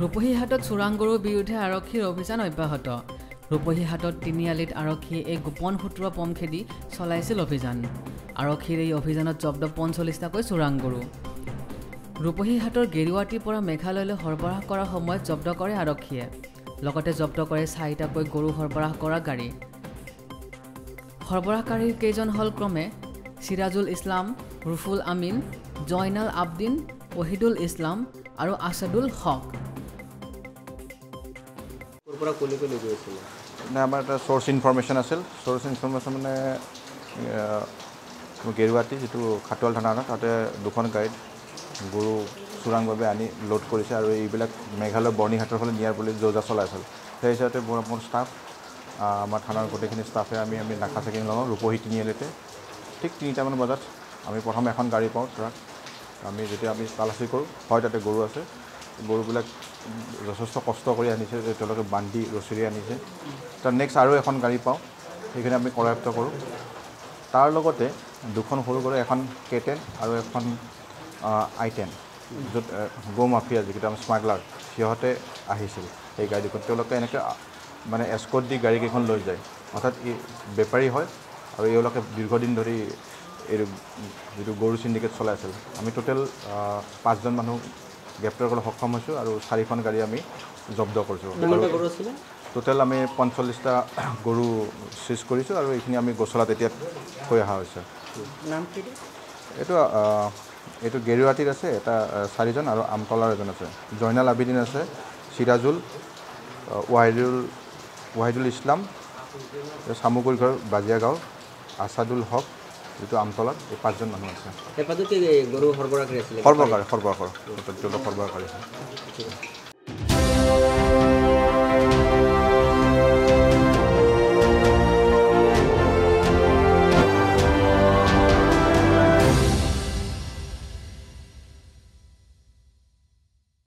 ৰূপহীহাটত চোৰাং গৰুৰ বিৰুদ্ধে আৰক্ষীৰ অভিযান অব্যাহত। ৰূপহীহাটত তিনিআলিত আৰক্ষীয়ে এক গোপন সূত্ৰৰ পম খেদি চলাইছিল অভিযান। আৰক্ষীৰ এই অভিযানত জব্দ পঞ্চল্লিছটাকৈ চোৰাং গৰু। ৰূপহীহাটৰ গেৰুৱাটীৰ পৰা মেঘালয়লৈ সৰবৰাহ কৰাৰ সময়ত জব্দ কৰে আৰক্ষীয়ে। লগতে জব্দ কৰে চাৰিটাকৈ গৰু সৰবৰাহ কৰা গাড়ী। সৰবৰাহকাৰীৰ কেইজন হ'ল ক্ৰমে চিৰাজুল ইছলাম ৰুফুল আমিন জয়নাল আবদিন ৱহিদুল ইছলাম আৰু আছাদুল হক। পৰা আছিলে? মানে আমাৰ এটা চ'ৰ্চ ইনফৰমেশ্যন আছিল। চ'ৰ্চ ইনফৰমেশ্যন মানে গেৰুৱাটী যিটো খাটোৱাল থানা তাতে দুখন গাড়ীত গৰু চোৰাংভাৱে আনি লোড কৰিছে আৰু এইবিলাক মেঘালয় বৰ্ণিঘাটৰ ফালে নিয়াৰ বুলি যোজা চলাইছিল। সেই হিচাপে মোৰ মোৰ ষ্টাফ আমাৰ থানাৰ গোটেইখিনি ষ্টাফে আমি আমি নাকা চেকিং লওঁ ৰূপহী তিনিআলিতে। ঠিক তিনিটামান বজাত আমি প্ৰথম এখন গাড়ী পাওঁ ট্ৰাক আমি যেতিয়া আমি তালাচী কৰোঁ হয় তাতে গৰু আছে। গৰুবিলাক যথেষ্ট কষ্ট কৰি আনিছে তেওঁলোকে বান্ধি ৰছীৰে আনিছে। তাৰ নেক্সট আৰু এখন গাড়ী পাওঁ সেইখিনি আমি কৰায়ত্ব কৰোঁ। তাৰ লগতে দুখন সৰু গৰু এখন কে টেন আৰু এখন আই টেন য'ত গৌ মাফিয়া যিকেইটা আমি স্মাগলাৰ সিহঁতে আহিছিল। সেই গাড়ী দুখন তেওঁলোকে এনেকৈ মানে এস্কৰ্ট দি গাড়ীকেইখন লৈ যায়। অৰ্থাৎ ই বেপাৰী হয় আৰু এওঁলোকে দীৰ্ঘদিন ধৰি এই যিটো গৰু চিণ্ডিকেট চলাইছিল। আমি টোটেল পাঁচজন মানুহ গ্ৰেপ্তাৰ কৰিবলৈ সক্ষম হৈছোঁ আৰু চাৰিখন গাড়ী আমি জব্দ কৰিছোঁ। টোটেল আমি পঞ্চল্লিছটা গৰু চিজ কৰিছোঁ আৰু এইখিনি আমি গছলাত এতিয়া থৈ অহা হৈছে। এইটো? এইটো গেৰুৱাটীত আছে এটা চাৰিজন আৰু আমতলাৰ এজন আছে। জয়নাল আবিদিন আছে চিৰাজুল ৱাহিদুল ৱাহিদুল ইছলাম চামুগুৰি ঘৰ বাজিয়া গাঁও আছাদুল হক যিটো আমতলাত এই পাঁচজন মানুহ আছে। হেঁপাতো কি গৰু